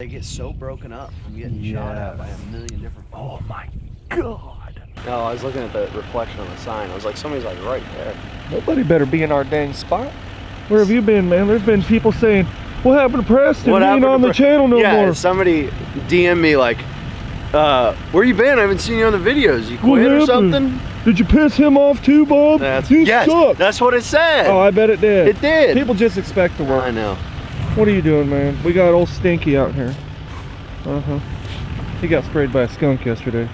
They get so broken up from getting shot at by a million different. Oh my god. No, I was looking at the reflection on the sign. I was like, somebody's like right there. Nobody better be in our dang spot. Where have you been, man? There's been people saying, what happened to Preston? What he ain't to on the channel no yeah, more. somebody DM me like, uh, where you been? I haven't seen you on the videos. You What quit or something? Did you piss him off too, Bob? That's you yes, suck. that's what it said. Oh, I bet it did. it did. People just expect the I work. know. What are you doing, man? We got old Stinky out here. Uh-huh. He got sprayed by a skunk yesterday.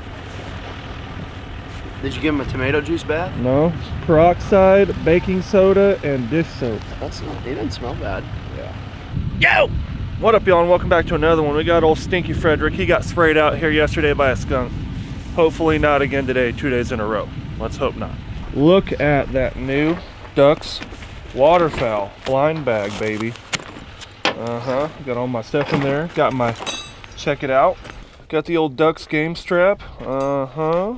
Did you give him a tomato juice bath? No? Peroxide, baking soda, and dish soap. That's not. He didn't smell bad. Yeah. Yo! What up, y'all, and welcome back to another one. We got old Stinky Frederick. He got sprayed out here yesterday by a skunk. Hopefully not again today, two days in a row. Let's hope not. Look at that new Dux waterfowl blind bag, baby. Uh-huh, got all my stuff in there. Got my, check it out. Got the old Dux game strap. Uh-huh.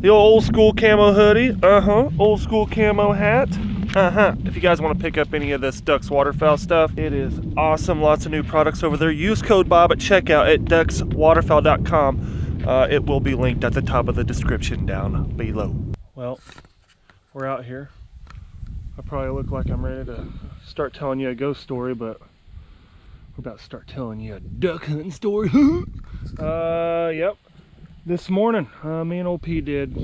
The old school camo hoodie. Uh-huh. Old school camo hat. Uh-huh. If you guys want to pick up any of this Dux waterfowl stuff, it is awesome. Lots of new products over there. Use code Bob at checkout at duxwaterfowl.com. Uh, it will be linked at the top of the description down below. Well, we're out here. I probably look like I'm ready to start telling you a ghost story, but we're about to start telling you a duck hunting story. uh, yep. This morning, uh, me and old P did.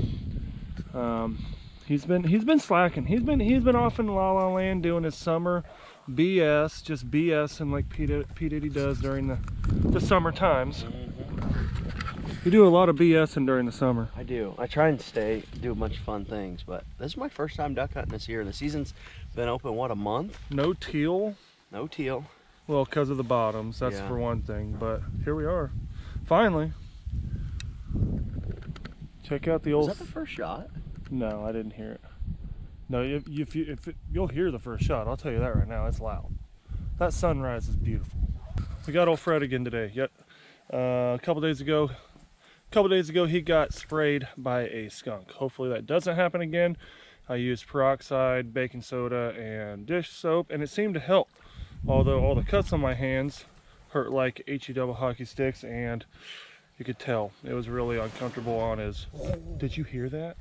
Um, he's been he's been slacking. He's been he's been off in La La Land doing his summer BS, just BS, and like P, Did- P Diddy does during the the summer times. You do a lot of BSing during the summer. I do. I try and stay, do a bunch of fun things, but this is my first time duck hunting this year. The season's been open what a month. No teal. No teal. Well, because of the bottoms, that's Yeah. for one thing. But here we are, finally. Check out the Was old. that the first shot? No, I didn't hear it. No, if, if you if it, you'll hear the first shot, I'll tell you that right now. It's loud. That sunrise is beautiful. We got old Fred again today. Yet uh, a couple days ago, a couple days ago he got sprayed by a skunk. Hopefully that doesn't happen again. I used peroxide, baking soda, and dish soap, and it seemed to help. Although all the cuts on my hands hurt like HE double hockey sticks, and you could tell it was really uncomfortable on his. Did you hear that?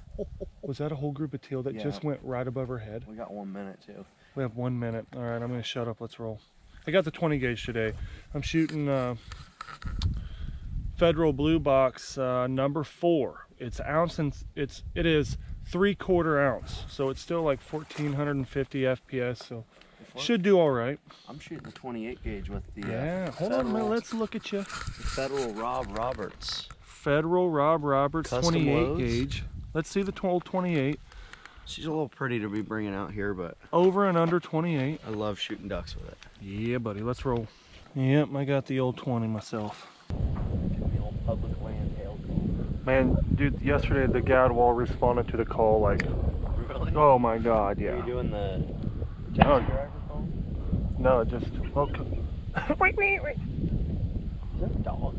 Was that a whole group of teal that Yeah. just went right above her head? We got one minute too. We have one minute. All right, I'm gonna shut up. Let's roll. I got the 20 gauge today. I'm shooting uh, Federal Blue Box uh, number four. It's ounce and it's it is three quarter ounce, so it's still like 1450 FPS. So should do all right. I'm shooting the 28 gauge with the Yeah. uh, Hold on a minute. Let's look at you. the Federal Rob Roberts. Federal Rob Roberts Custom 28 loads. gauge. Let's see the 12 28 She's a little pretty to be bringing out here, but over and under 28. I love shooting ducks with it. Yeah, buddy. Let's roll. Yep, I got the old 20 myself. The old public land tail Man, dude, yesterday the Gadwall responded to the call like, Really? oh my god, Are yeah. you doing the Oh. taxi driver phone? No, just, okay. wait, wait, wait. Is that a dog?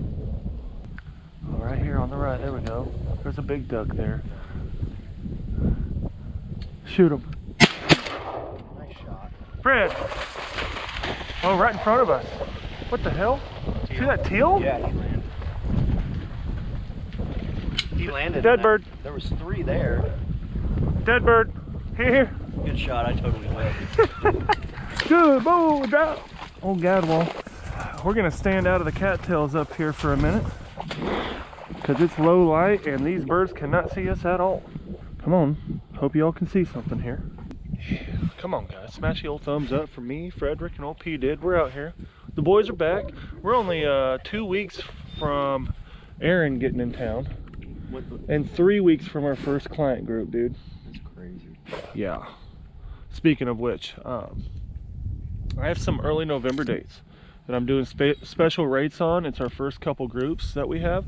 Oh, right here on the right, there we go. There's a big duck there. Shoot him. Nice shot. Fred! Oh, right in front of us. What the hell? See that teal? Yeah, he landed. He landed. Dead that- bird. There was three there. Dead bird. Here. Good shot. I totally whipped. Good boy, drop. Oh, Gadwall. We're gonna stand out of the cattails up here for a minute. Cause it's low light and these birds cannot see us at all. Come on. Hope y'all can see something here. Come on guys, smash the old thumbs up for me, Frederick, and old P did. We're out here. The boys are back. We're only uh, two weeks from Aaron getting in town. And three weeks from our first client group, dude. That's crazy. Yeah. Speaking of which, um, I have some early November dates that I'm doing spe- special rates on. It's our first couple groups that we have.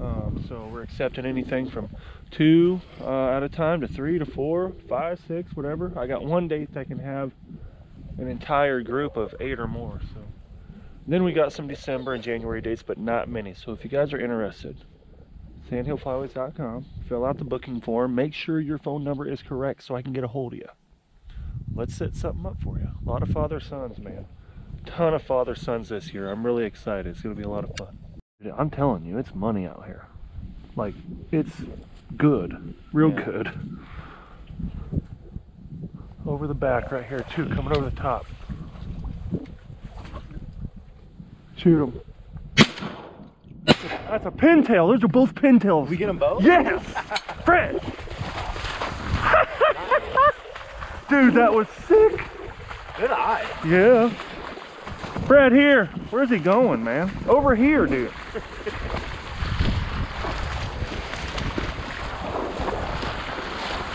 Um, so we're accepting anything from two uh, at a time to three to four, five, six, whatever. I got one date that can have an entire group of eight or more. So then we got some December and January dates, but not many. So if you guys are interested, sandhillflyways.com. Fill out the booking form. Make sure your phone number is correct so I can get a hold of you. Let's set something up for you. A lot of father sons, man. ton of father sons this year. I'm really excited. It's gonna be a lot of fun. I'm telling you, it's money out here. Like it's good, real Yeah. good. Over the back right here too, coming over the top. Shoot him. That's a pintail. Those are both pintails. We get them both? Yes! Fred! Dude, that was sick. Good eye. Yeah. Fred, here. Where's he going, man? Over here, dude.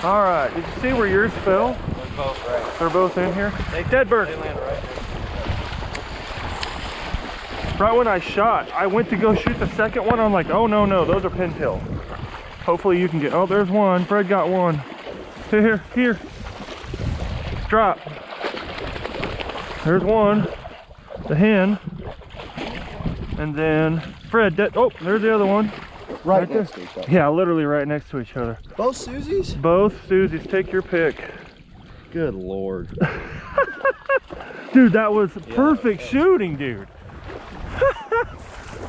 All right. Did you see where yours fell? They're both right. They're both in here. They, Dead bird. They land right there. Right when I shot, I went to go shoot the second one. I'm like, oh no, no, those are pintail. Hopefully you can get, oh, there's one. Fred got one. Here, here, here. Drop. There's one. The hen. And then Fred, that, oh, there's the other one. Right, Right there. to each other. Yeah, literally right next to each other. Both Susie's? Both Susies, take your pick. Good lord. Dude, that was perfect shooting, dude.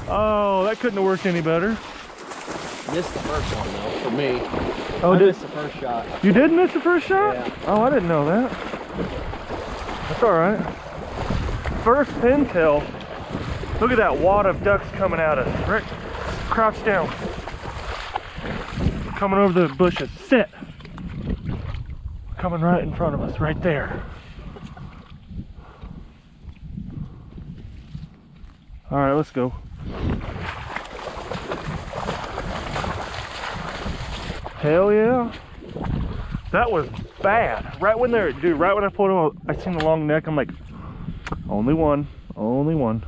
oh, that couldn't have worked any better. Missed the first one though, for me. Oh, I did, missed the first shot. You did miss the first shot? Yeah. Oh, I didn't know that. That's all right. First pintail. Look at that wad of ducks coming at us. Rick, crouch down. Coming over the bushes. Sit. Coming right in front of us, right there. All right, let's go. Hell yeah. That was bad. Right when they're, dude, right when I pulled him, I seen the long neck. I'm like, only one, only one.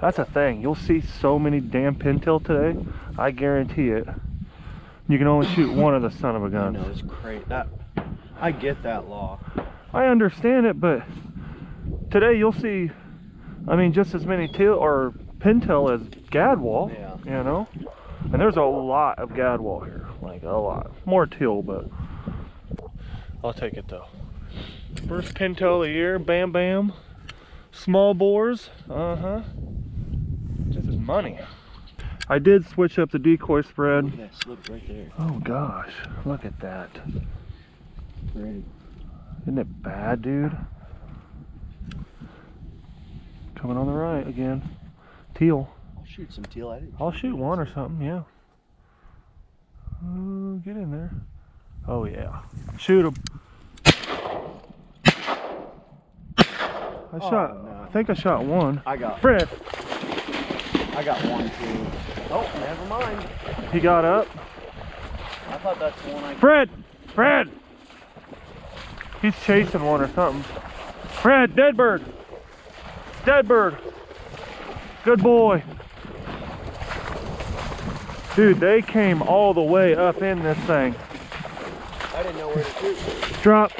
That's a thing. You'll see so many damn pintail today. I guarantee it. You can only shoot one of the son of a gun. know, it's great. That I get that law. I understand it, but today you'll see, I mean, just as many tail or pintail as gadwall. Yeah. You know, and there's a lot of gadwall here, like a lot. More teal, but I'll take it though. First pintail of the year, bam bam. Small bores, uh huh. This is money. I did switch up the decoy spread. That slipped right there. Oh gosh, look at that. Ready. Isn't it bad, dude? Coming on the right again. Teal. I'll shoot some teal. I didn't. I'll shoot one or something, yeah. Uh, get in there. Oh, yeah. Shoot him. I Oh, shot, no. I think I shot one. I got. Fred, I got one too. Oh, never mind. he got up. I thought that's the one I. Fred! Fred! He's chasing one or something. Fred, dead bird! Dead bird! Good boy. Dude, they came all the way up in this thing. I didn't know where to shoot. Drop.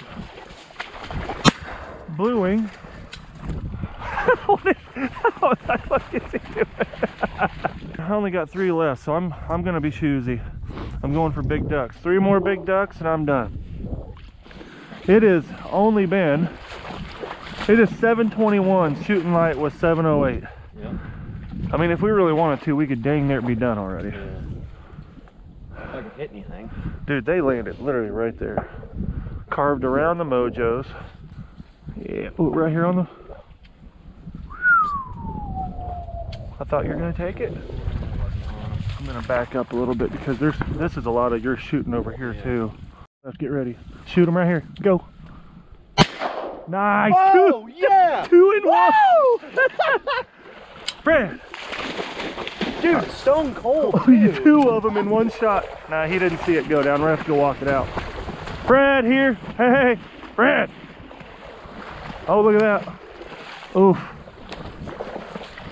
Blue wing. what the fuck is he doing? I only got three left, so I'm I'm gonna be choosy. I'm going for big ducks. Three more big ducks and I'm done. It has only been it is 721. Shooting light was 708. Yeah. I mean if we really wanted to, we could dang near be done already. Yeah. I could hit anything. Dude, they landed literally right there. Carved around the mojos. Yeah, ooh, right here on the. I thought you were gonna take it. I'm gonna back up a little bit because there's this is a lot of your shooting over here Yeah. too. Let's get ready. Shoot them right here. Go. Nice. Oh two, yeah! two in one. Fred, Dude, stone cold. Two of them in one shot. Nah, he didn't see it go down. We're gonna have to go walk it out. Fred here. Hey, hey, Fred. Oh, look at that. Oof.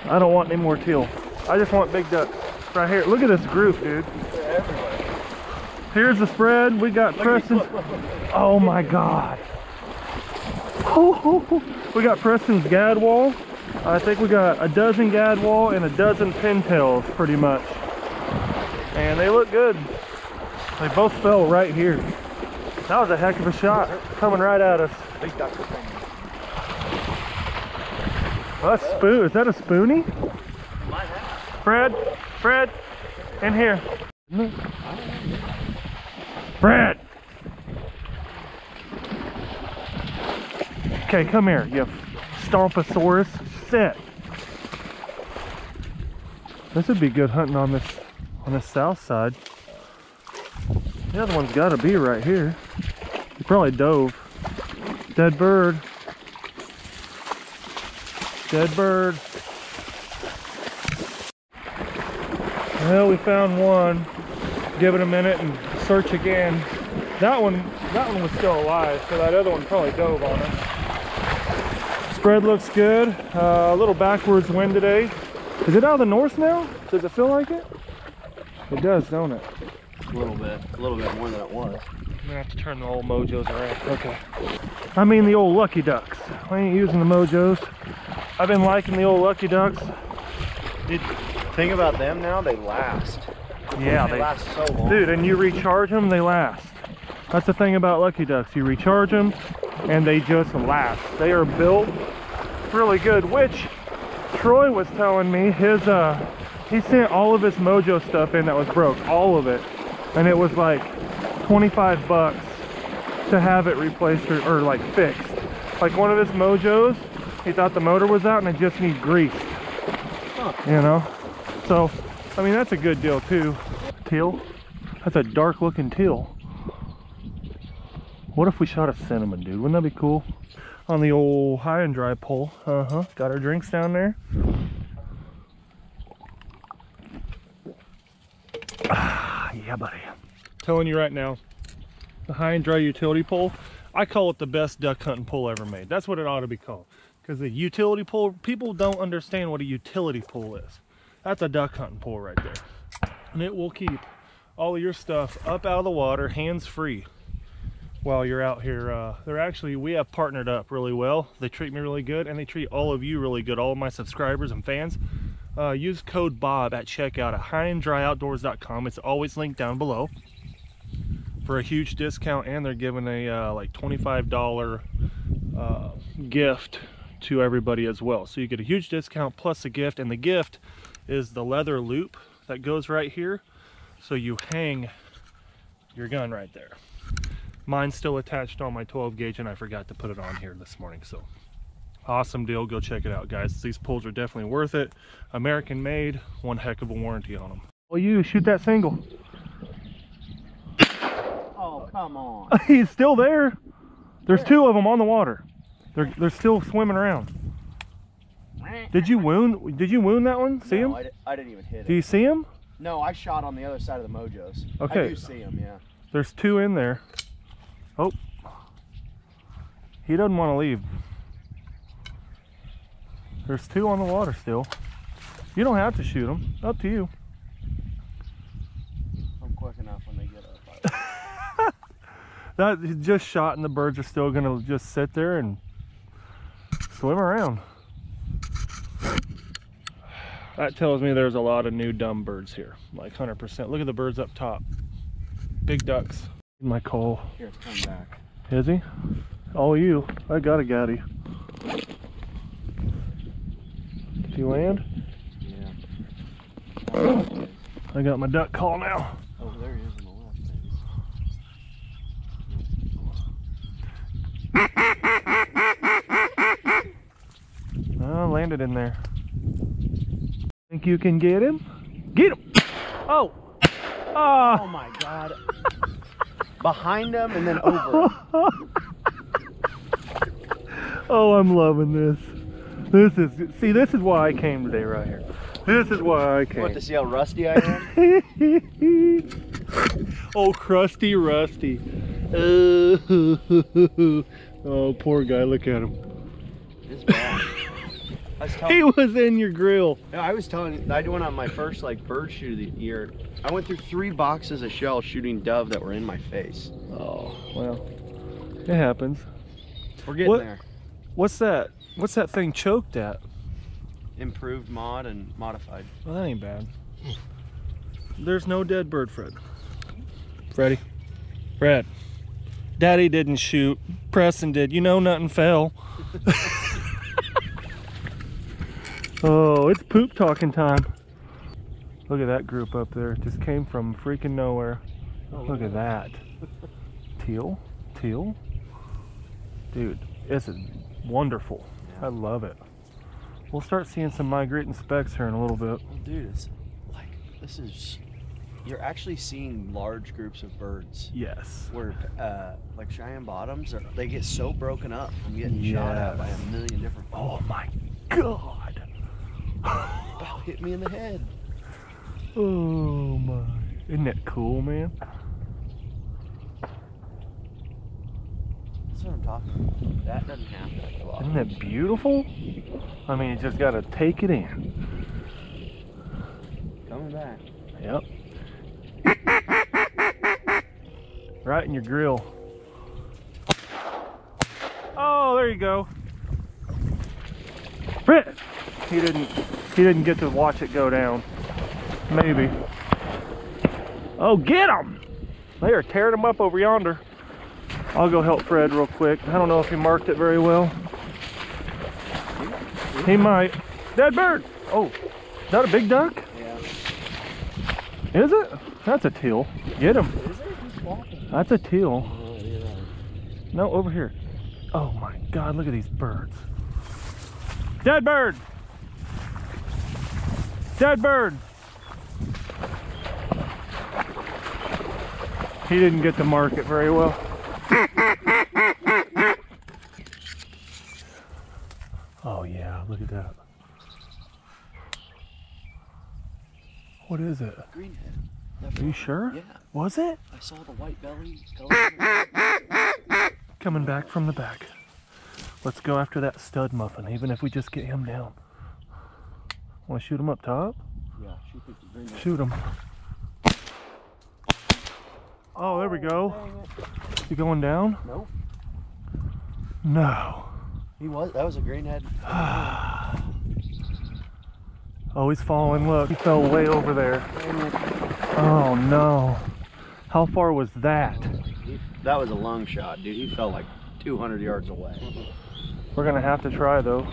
I don't want any more teal. I just want big ducks. Right here. Look at this group, dude. Here's the spread. We got Preston. Oh my God. Oh, we got Preston's gadwall. I think we got a dozen gadwall and a dozen pintails, pretty much. And they look good. They both fell right here. That was a heck of a shot, coming right at us. That's spoon. Is that a spoonie? Fred, Fred, in here. Fred. Okay, come here, you stomposaurus. Sit. This would be good hunting on this on the south side. The other one's got to be right here. He probably dove. Dead bird. Dead bird. Well, we found one. Give it a minute and search again. That one, that one was still alive, so that other one probably dove on it. Spread looks good. Uh, a little backwards wind today. Is it out of the north now? Does it feel like it? It does, don't it? A little bit. A little bit more than it was. I'm gonna have to turn the old mojos around. Okay. I mean the old lucky ducks. I ain't using the mojos. I've been liking the old lucky ducks. Dude, thing about them now, they last. Yeah, They last so long. Dude, and you recharge them, they last. That's the thing about Lucky Ducks. You recharge them, and they just last. They are built really good, which Troy was telling me his, uh, he sent all of his Mojo stuff in that was broke, all of it. And it was like 25 bucks to have it replaced or, or like fixed. Like one of his Mojos, he thought the motor was out and it just needs greased. You know? So, I mean, that's a good deal too. Teal? That's a dark looking teal. What if we shot a cinnamon, dude? Wouldn't that be cool? On the old high and dry pole. Uh-huh. Got our drinks down there. Ah, yeah, buddy. Telling you right now, the high and dry utility pole, I call it the best duck hunting pole ever made. That's what it ought to be called. Because the utility pole, people don't understand what a utility pole is. That's a duck hunting pole right there. And it will keep all of your stuff up out of the water, hands free, while you're out here. Uh, they're actually, we have partnered up really well. They treat me really good and they treat all of you really good, all of my subscribers and fans. Uh, use code BOB at checkout at highanddryoutdoors.com. It's always linked down below for a huge discount and they're giving a uh, like $25 uh, gift to everybody as well. So you get a huge discount plus a gift and the gift is the leather loop that goes right here. So you hang your gun right there. Mine's still attached on my 12 gauge and I forgot to put it on here this morning. So awesome deal. Go check it out guys. These poles are definitely worth it. American made, one heck of a warranty on them. Well, you shoot that single. Oh, come on. He's still there. There's two of them on the water. They're they're still swimming around. Did you wound? Did you wound that one? See no, him? I, I didn't even hit it. Do it. you see him? No, I shot on the other side of the mojos. Okay. I do see him, yeah. There's two in there. Oh. He doesn't want to leave. There's two on the water still. You don't have to shoot them. Up to you. I'm quick enough when they get up. That just shot and the birds are still gonna just sit there and swim around. That tells me there's a lot of new dumb birds here, like 100%. Look at the birds up top. Big ducks. My call. Here, coming back. Is he? All you. I got a gaddy. Did you land? Yeah. I got my duck call now. Oh, there he is on the left. Oh, landed in there. Think you can get him? Get him! Oh! Oh Ah! my god. Behind him and then over. oh, I'm loving this. This is, see, this is why I came today right here. This is why I came. Want to see how rusty I am? oh, crusty Rusty. oh, poor guy. Look at him. It's bad. I was telling He was in your grill. No, I was telling I went on my first like bird shoot of the year. I went through three boxes of shells shooting dove that were in my face. Oh, well, it happens. We're getting What? there. What's that? What's that thing choked at? Improved mod and modified. Well, that ain't bad. Hmm. There's no dead bird, Fred. Freddy. Fred. Daddy didn't shoot. Preston did. You know nothing fell. Oh, it's poop talking time. Look at that group up there. Just came from freaking nowhere. Look at that. Teal? Teal? Dude, this is wonderful. I love it. We'll start seeing some migrating specks here in a little bit. Dude, it's like this is. You're actually seeing large groups of birds. Yes. Where, uh, like Cheyenne bottoms, are, they get so broken up from getting shot at by a million different. Oh my god. About hit me in the head. Oh my. Isn't that cool, man? That's what I'm talking about. That doesn't happen a lot. Isn't that beautiful? I mean, you just gotta take it in. Coming back. Yep. Right in your grill. Oh, there you go. He didn't he didn't get to watch it go down. Maybe. Oh, get them! They are tearing them up over yonder. I'll go help Fred real quick. I don't know if he marked it very well. He might. Dead bird! Oh, is that a big duck? Yeah. Is it? That's a teal. Get him. That's a teal. No, over here. Oh my god, look at these birds. Dead bird! Dead bird! He didn't get to mark it very well. Oh yeah, look at that. What is it? Greenhead. Are you sure? Yeah. Was it? I saw the white belly. Coming back from the back. Let's go after that stud muffin, even if we just get him down. Want to shoot him up top? yeah, shoot. Shoot him. Oh, there we go. You going down? Nope. No. He was. That was a greenhead. Oh, he's falling. Look, he fell way over there. Oh no. How far was that? He, that was a long shot, dude. He fell like 200 yards away. We're gonna have to try though.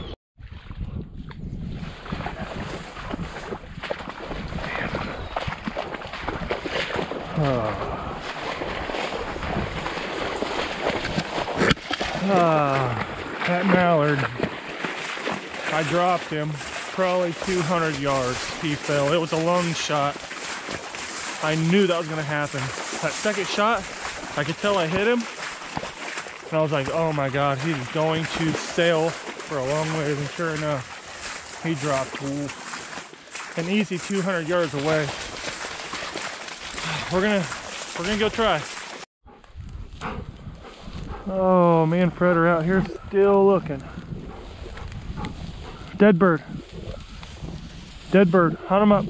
Ah. Ah, that mallard. I dropped him probably 200 yards. He fell. It was a lung shot. I knew that was gonna happen. That second shot, I could tell I hit him. And I was like, oh my God, he's going to sail for a long ways. And sure enough, he dropped an easy 200 yards away. We're gonna, we're gonna go try. Oh, me and Fred are out here still looking. Dead bird. Dead bird. Hunt him up.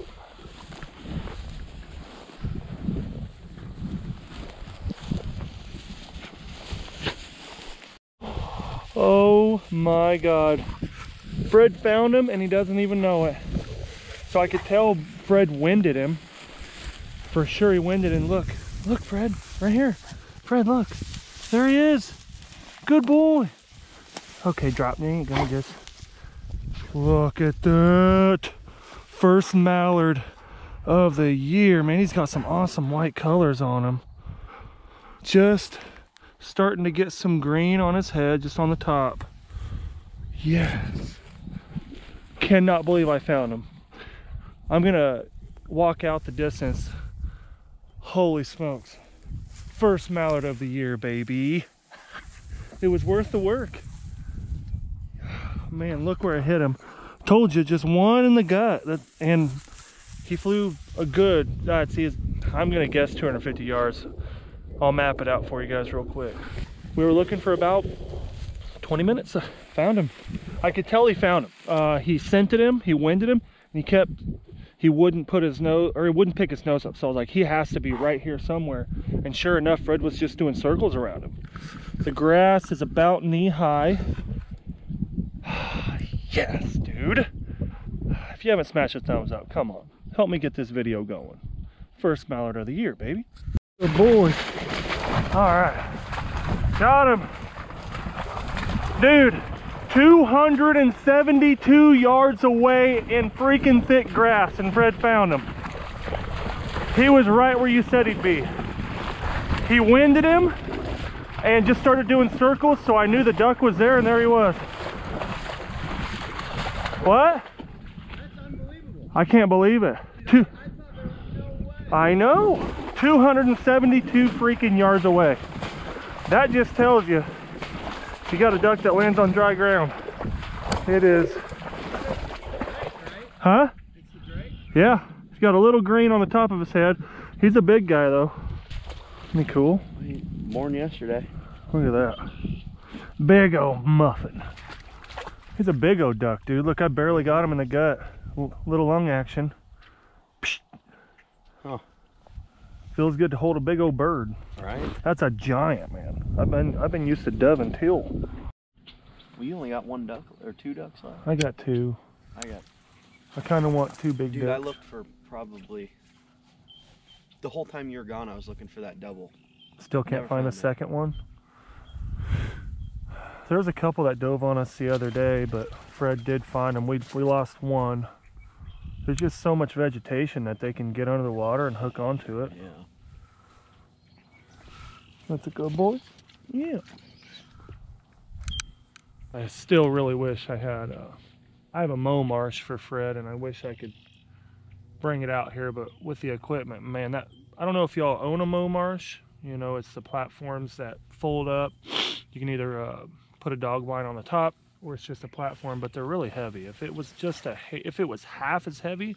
Oh my god. Fred found him and he doesn't even know it. So I could tell Fred winded him. For sure he winded and look. Look Fred, right here. Fred, look. There he is. Good boy. Okay, drop me. Ain't gonna just look at that. First mallard of the year. Man, he's got some awesome white colors on him. Just starting to get some green on his head, just on the top. Yes. Cannot believe I found him. I'm gonna walk out the distance. Holy smokes. First mallard of the year, baby. It was worth the work. Man, look where I hit him. Told you, just one in the gut. And he flew a good, I'd see, I'm gonna guess 250 yards. I'll map it out for you guys real quick. We were looking for about 20 minutes. uh, Found him. I could tell he found him. Uh, he scented him, he winded him, and he kept, he wouldn't put his nose, or he wouldn't pick his nose up. So I was like, he has to be right here somewhere. And sure enough, Fred was just doing circles around him. The grass is about knee high. yes, dude. If you haven't smashed a thumbs up, come on. Help me get this video going. First mallard of the year, baby. Good boy. All right. Got him. Dude, 272 yards away in freaking thick grass, and Fred found him. He was right where you said he'd be. He winded him and just started doing circles, so I knew the duck was there, and there he was. What? That's unbelievable. I can't believe it. Two, I know. 272 freaking yards away. That just tells you you got a duck that lands on dry ground. It is. Huh? Yeah. He's got a little green on the top of his head. He's a big guy though. Isn't he cool? More than yesterday. Look at that. Big old muffin. He's a big old duck, dude. Look, I barely got him in the gut. L- little lung action. Psh. Huh. Feels good to hold a big old bird. Right? That's a giant, man. I've been I've been used to dove and teal. Well, you only got one duck or two ducks left. I got two. I got. I kind of want two big ducks. Dude, I looked for probably the whole time you were gone. I was looking for that double. Still can't never find it. second one. There was a couple that dove on us the other day, but Fred did find them. We we lost one. There's just so much vegetation that they can get under the water and hook onto it. Yeah. That's a good boy. Yeah. I still really wish I had. Uh, I have a Momarsh for Fred, and I wish I could bring it out here. But with the equipment, man, that I don't know if y'all own a Momarsh. You know, it's the platforms that fold up. You can either uh, put a dog line on the top, or it's just a platform. But they're really heavy. If it was just a, if it was half as heavy,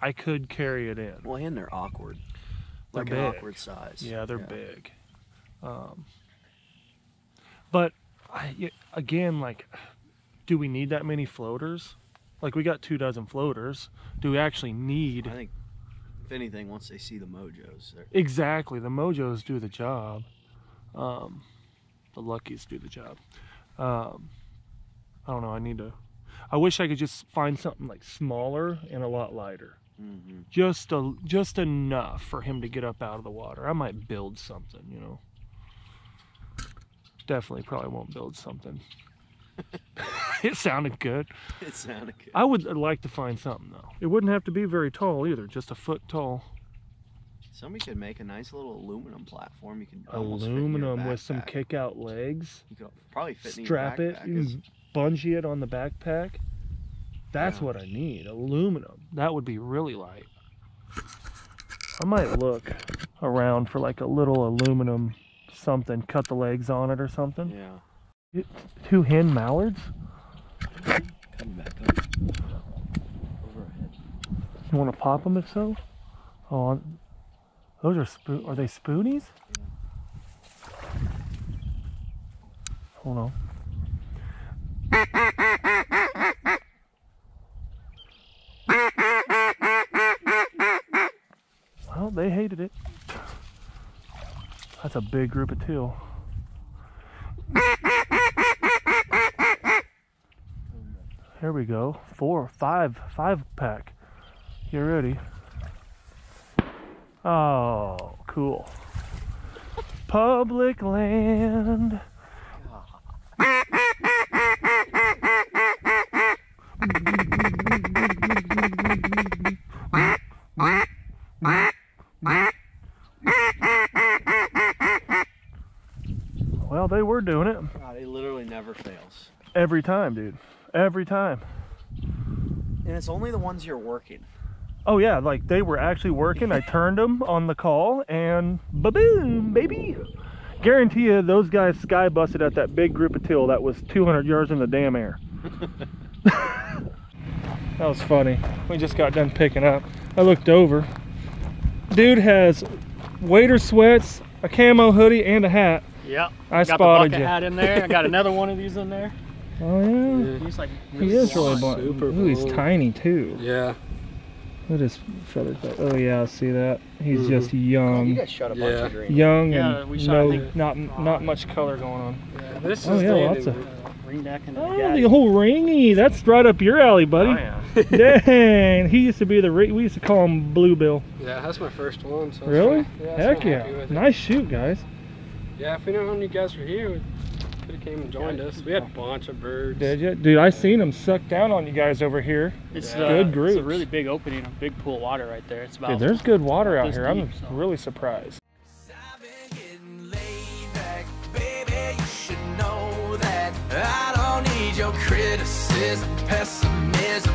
I could carry it in. Well, and they're awkward. They're like an big. awkward size. Yeah, they're big. Um, but I, again, like, do we need that many floaters? Like, we got two dozen floaters. Do we actually need I think, if anything, once they see the mojos, they're exactly the mojos do the job? Um, the luckies do the job. Um, I don't know. I need to. I wish I could just find something like smaller and a lot lighter. hmm just a, just enough for him to get up out of the water. I might build something, you know. Definitely probably won't build something. it sounded good. It sounded good. I would like to find something though. It wouldn't have to be very tall either, just a foot tall. Somebody could make a nice little aluminum platform. You could almost fit in your Aluminum with some kick out legs. You could probably fit in Strap it, you can bungee it on the backpack. That's Yeah. what I need. Aluminum. That would be really light. I might look around for like a little aluminum something, cut the legs on it or something. Yeah. Two hen mallards? Coming back up. Overhead. You want to pop them if so? Oh, those are spoon. Are they spoonies? Hold on. Well, they hated it. That's a big group of teal. Here we go. Four, five, five pack. Get ready. Oh, cool. Public land. Well, they were doing it God, it literally never fails. every time, dude. Every time. And it's only the ones you're working. Oh yeah, like they were actually working. I turned them on the call and ba-boom, baby. Guarantee you those guys sky busted at that big group of till that was 200 yards in the damn air. that was funny. We just got done picking up. I looked over. Dude has waiter sweats, a camo hoodie, and a hat. Yep. I got spotted the bucket you. hat in there. I got another one of these in there. Oh yeah. He's like He is really blonde. Super Ooh, he's tiny too. Yeah. Look at his feathers. Oh yeah, see that? He's Mhm. just you young. guys shot a bunch Yeah. of dreams. young Yeah, and we shot no, the- not not much color going on. yeah. This Oh, is yeah, the lots ending. of- Ring neck and the Oh, the whole ringy. That's right up your alley, buddy. Oh, yeah. Dang, he used to be the we used to call him Bluebill. Yeah, that's my first one. So Really? Yeah, so Heck I'm yeah! happy with it. Nice shoot, guys. Yeah, if we know when you guys were here, we'd Could have came and joined us. We had a bunch of birds. Did you? Dude, I seen them suck down on you guys over here. It's Yeah. uh, Good It's a really big opening, a big pool of water right there. It's about. Dude, there's good water out this here. I'm so. really surprised. I've been getting laid back, baby. You should know that I don't need your criticism, pessimism,